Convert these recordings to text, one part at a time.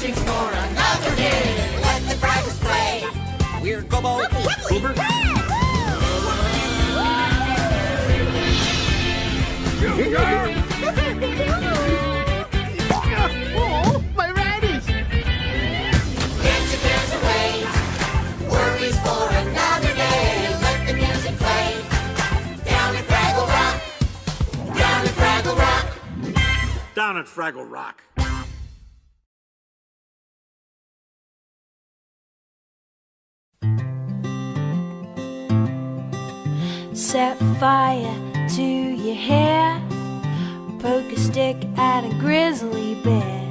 music's for another day. Let the Fraggles play. We're Gobo. Boober. Oh, my radish! Get your cares away. Worries for another day. Let the music play. Down at Fraggle Rock. Down at Fraggle Rock. Down at Fraggle Rock. Set fire to your hair. Poke a stick at a grizzly bear.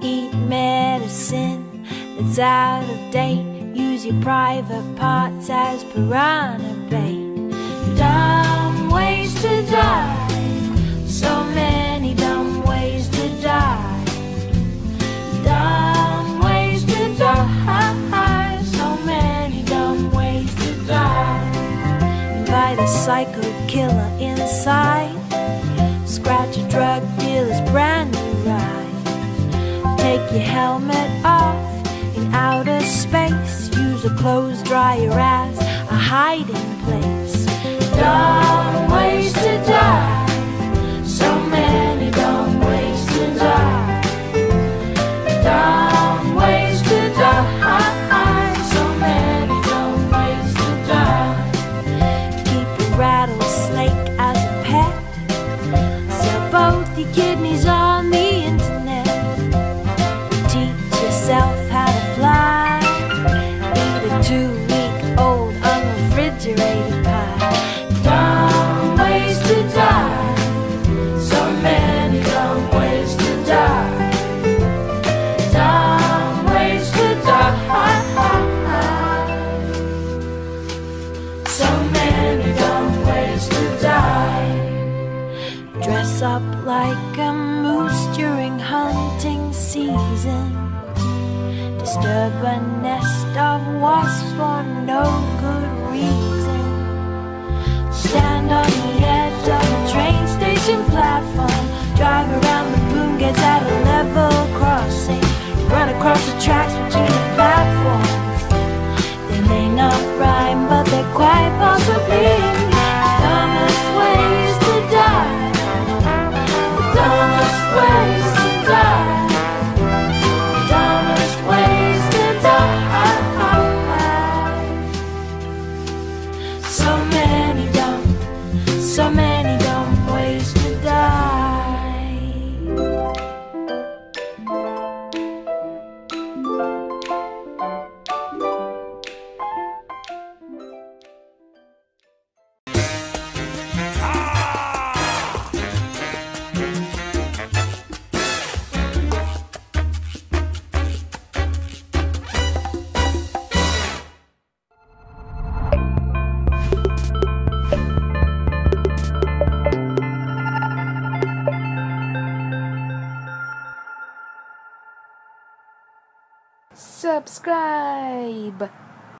Eat medicine that's out of date. Use your private parts as piranha bait. Psycho killer inside. Scratch a drug dealer's brand new ride. Take your helmet off in outer space. Use a clothes dryer as a hiding place. Unrefrigerated pie. Dumb ways to die. So many dumb ways to die. Dumb ways to die. So many dumb ways to die. Dress up like a moose during hunting season. Disturb a nest of wasps for no good Stand on the edge of a train station platform. Drive around the boom gates at a level crossing. Run across the tracks between Subscribe.